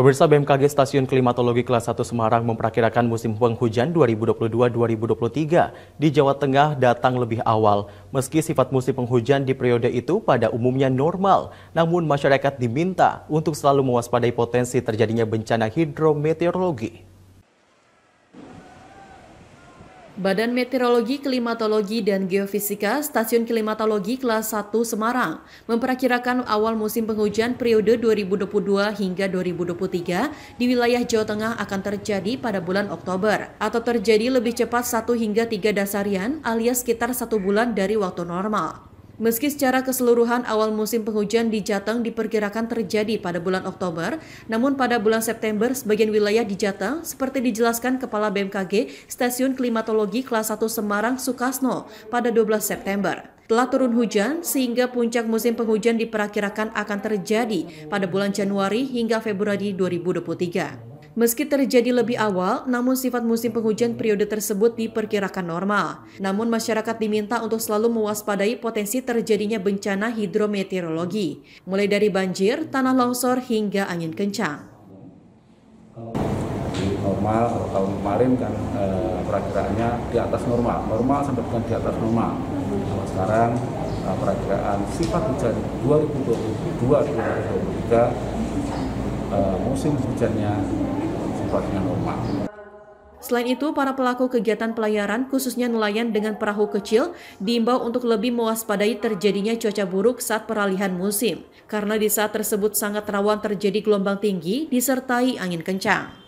Pemirsa BMKG Stasiun Klimatologi Kelas 1 Semarang memperkirakan musim penghujan 2022-2023 di Jawa Tengah datang lebih awal. Meski sifat musim penghujan di periode itu pada umumnya normal, namun masyarakat diminta untuk selalu mewaspadai potensi terjadinya bencana hidrometeorologi. Badan Meteorologi, Klimatologi, dan Geofisika Stasiun Klimatologi Kelas 1 Semarang memperkirakan awal musim penghujan periode 2022 hingga 2023 di wilayah Jawa Tengah akan terjadi pada bulan Oktober atau terjadi lebih cepat 1 hingga 3 dasarian alias sekitar satu bulan dari waktu normal. Meski secara keseluruhan awal musim penghujan di Jateng diperkirakan terjadi pada bulan Oktober, namun pada bulan September sebagian wilayah di Jateng seperti dijelaskan Kepala BMKG Stasiun Klimatologi Kelas 1 Semarang Sukasno pada 12 September. Telah turun hujan sehingga puncak musim penghujan diperkirakan akan terjadi pada bulan Januari hingga Februari 2023. Meski terjadi lebih awal, namun sifat musim penghujan periode tersebut diperkirakan normal. Namun masyarakat diminta untuk selalu mewaspadai potensi terjadinya bencana hidrometeorologi, mulai dari banjir, tanah longsor, hingga angin kencang. normal kalau tahun kemarin kan e, perakiraannya di atas normal, normal sampai dengan di atas normal. Kalau sekarang e, perakiraan sifat hujan 2022-2023 e, musim hujannya sifatnya normal. Selain itu, para pelaku kegiatan pelayaran, khususnya nelayan dengan perahu kecil, diimbau untuk lebih mewaspadai terjadinya cuaca buruk saat peralihan musim, karena di saat tersebut sangat rawan terjadi gelombang tinggi disertai angin kencang.